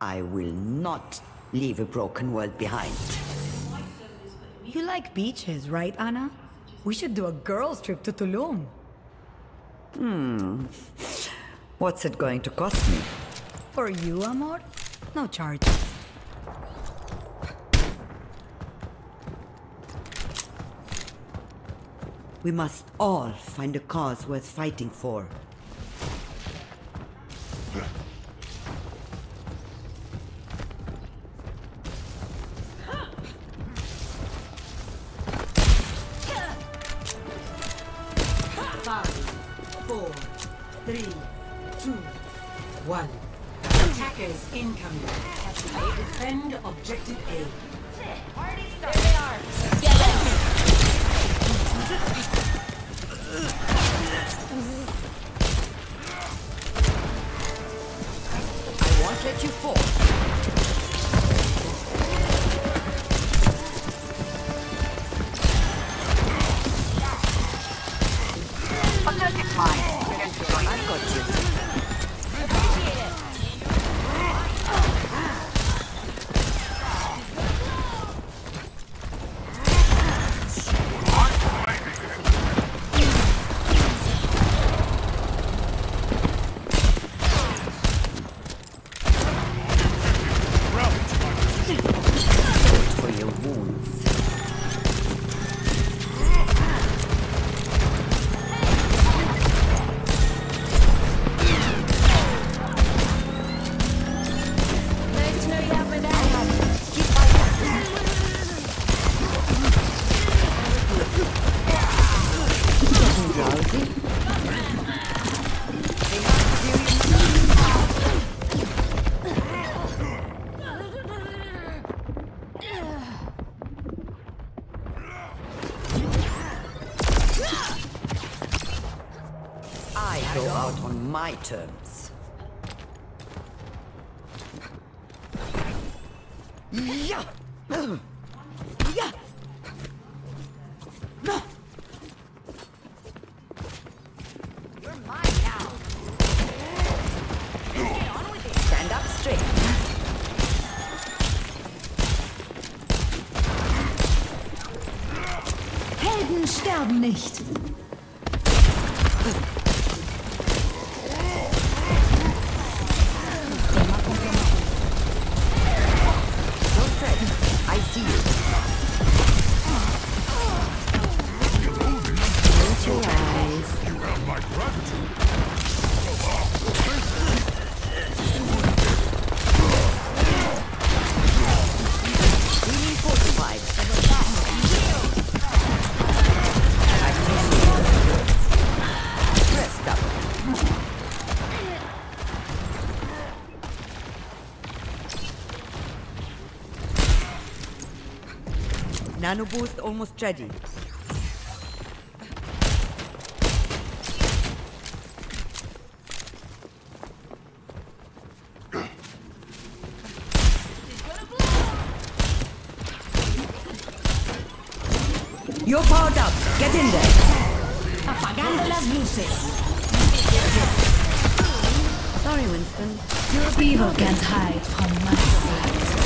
I will not leave a broken world behind. You like beaches, right, Ana? We should do a girls' trip to Tulum. Hmm. What's it going to cost me? For you, amor? No charges. We must all find a cause worth fighting for. Two, one. Attackers incoming. Defend objective a get it i won't let you fall. Go out on my terms. Yeah! Yeah! No! You're mine now. Stand up straight. Helden sterben nicht. Nano boost almost ready. You're powered up. Get in there. Apagando las luces. Sorry, Winston. Evil can't hide from my sight.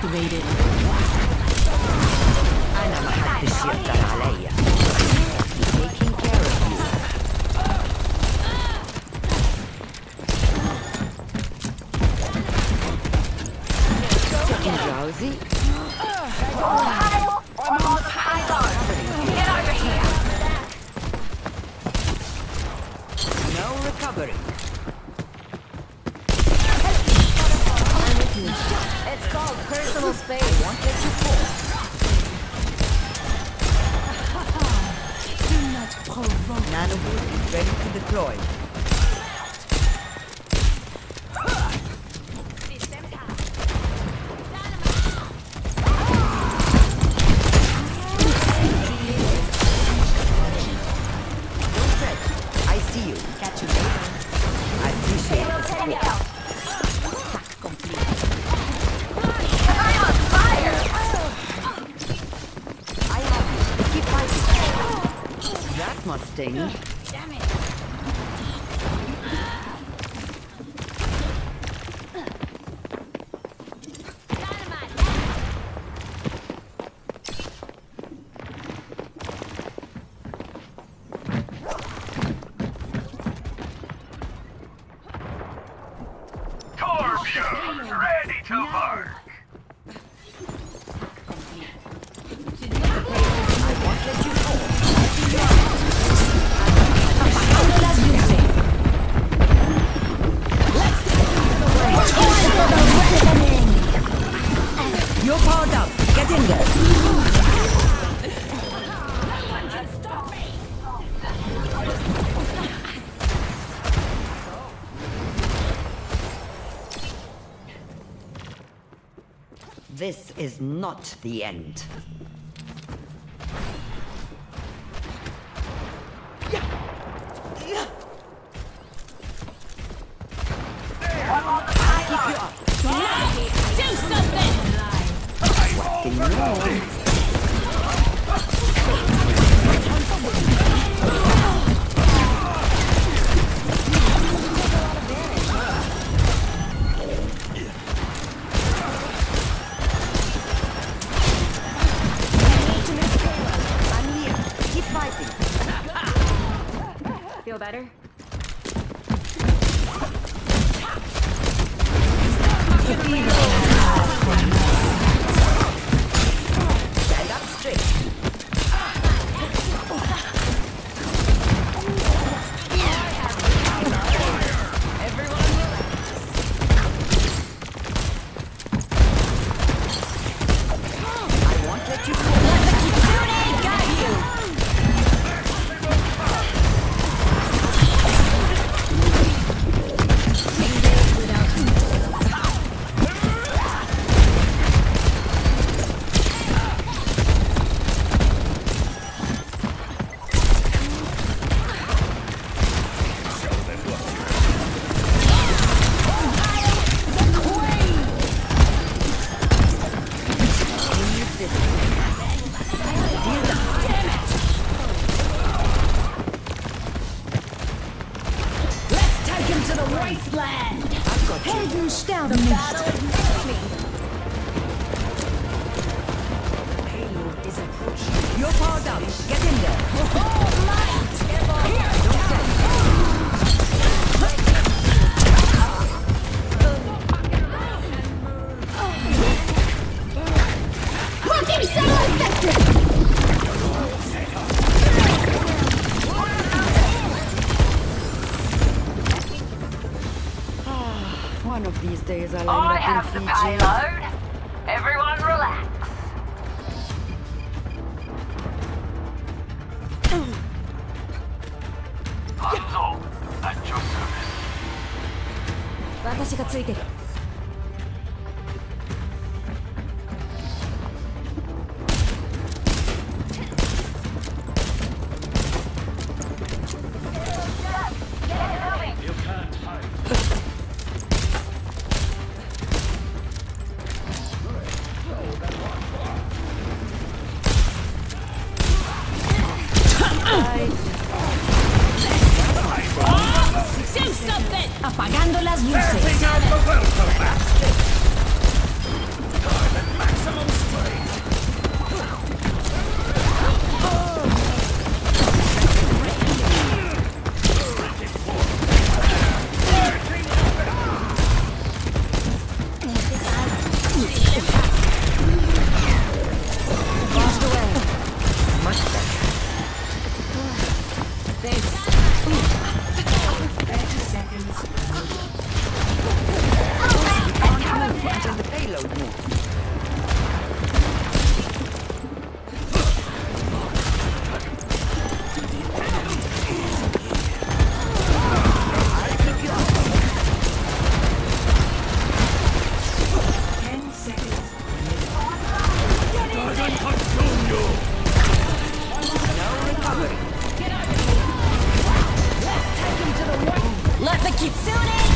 activated. أنا ما حدش يقدر عليا. Fighting. That must sting. Torpedo ready to is not the end. You're powered up. Get in there. Look him so effective! One of these days I'll end I up have the payload. Everyone relax. がついてる。Apagando las luces. Kitsune!